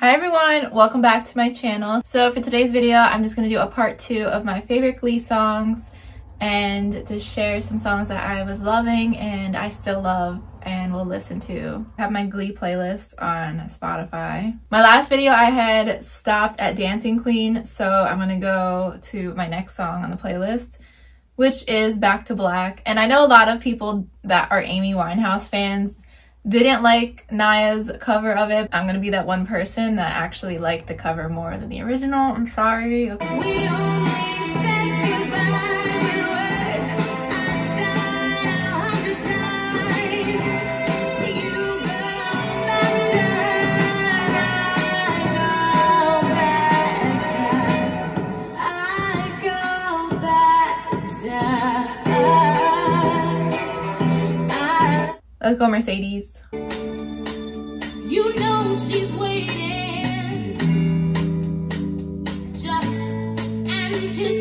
Hi everyone, welcome back to my channel. So for today's video, I'm just gonna do a part two of my favorite Glee songs and to share some songs that I was loving and I still love and will listen to. I have my Glee playlist on Spotify. My last video I had stopped at Dancing Queen, so I'm gonna go to my next song on the playlist, which is Back to Black. And I know a lot of people that are Amy Winehouse fans didn't like Naya's cover of it. I'm gonna be that one person that actually liked the cover more than the original. I'm sorry. Okay. Let's go, Mercedes. You know she's waiting. Just anticipating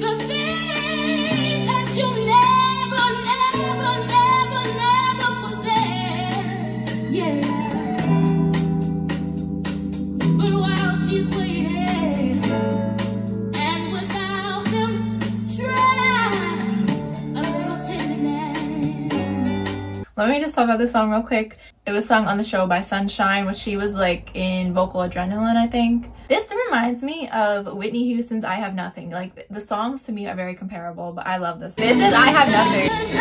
the thing that you never, never, never, never possess. Yeah. But while she's waiting, Let me just talk about this song real quick. It was sung on the show by Sunshine when she was like in vocal adrenaline, I think. This reminds me of Whitney Houston's I Have Nothing. Like the songs to me are very comparable, but I love this. This is I Have Nothing.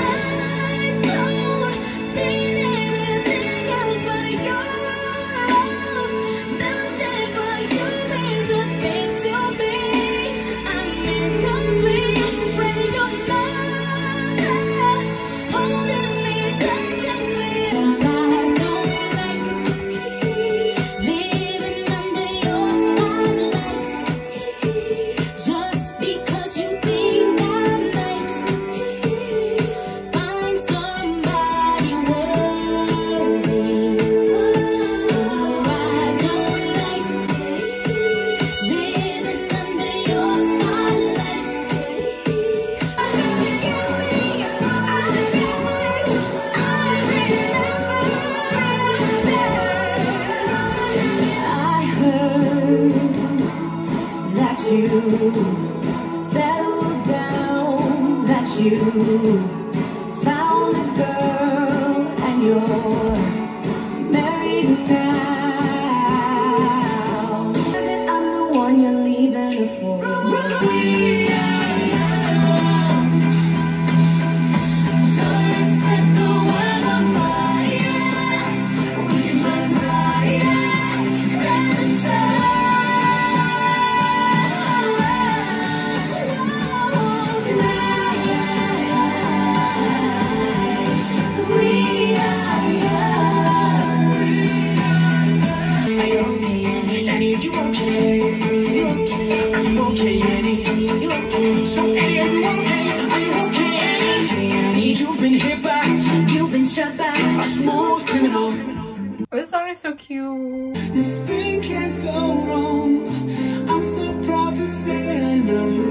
You. Settled down, that you so cute. This thing can't go wrong. I'm so proud to say I love you.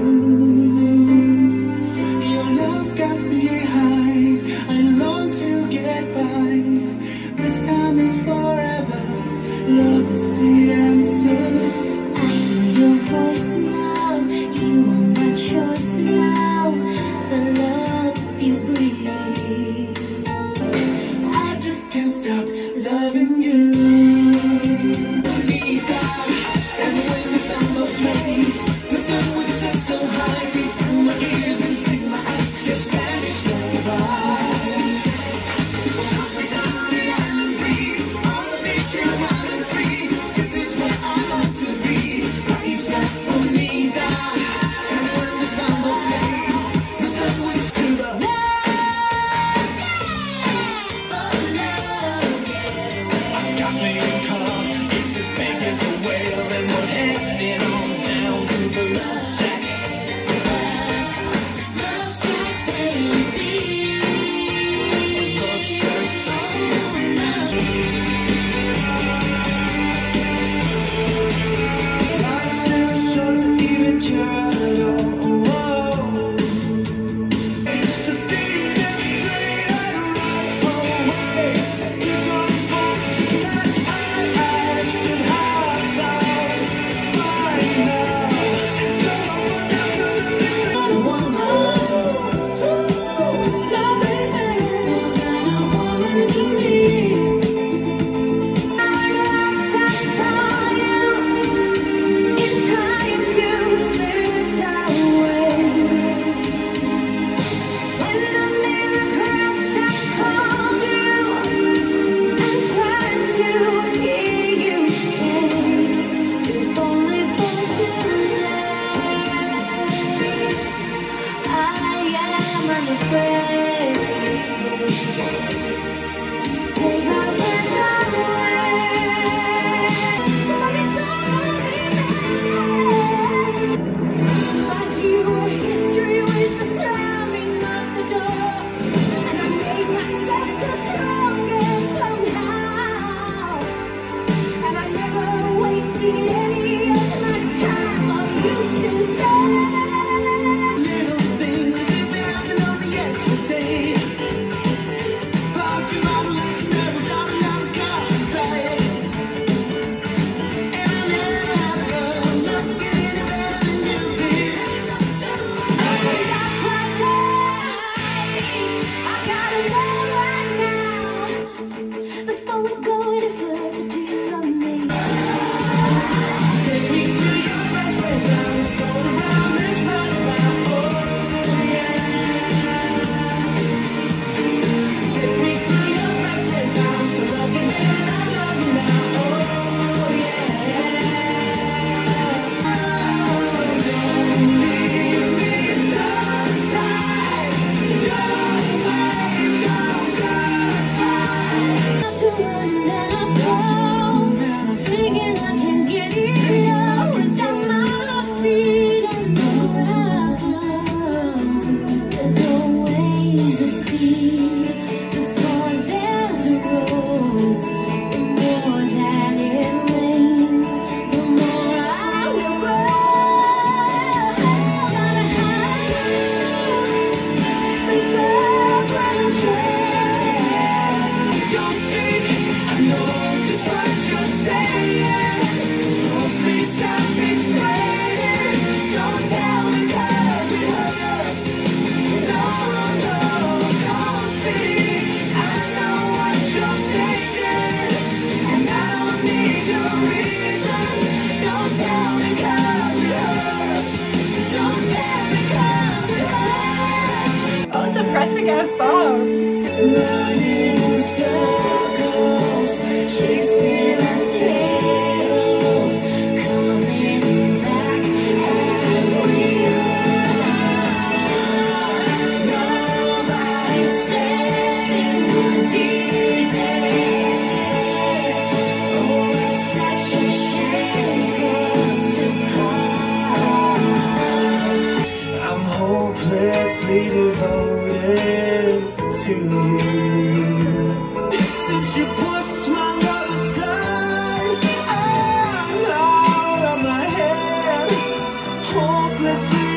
darkness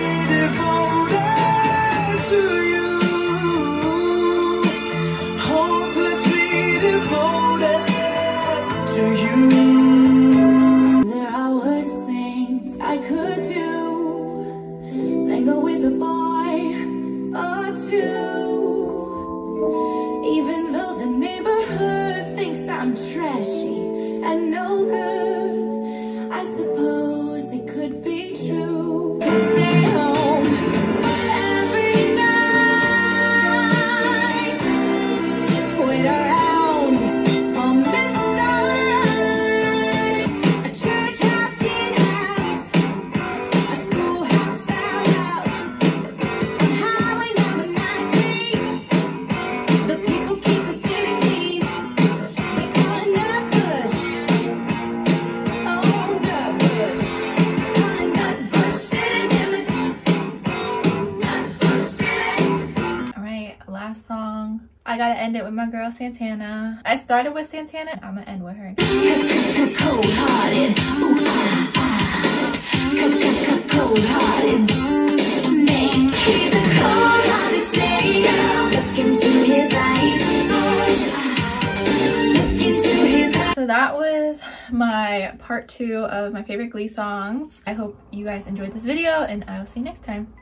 I gotta end it with my girl Santana. I started with Santana. I'm gonna end with her. So that was my part two of my favorite Glee songs. I hope you guys enjoyed this video and I will see you next time.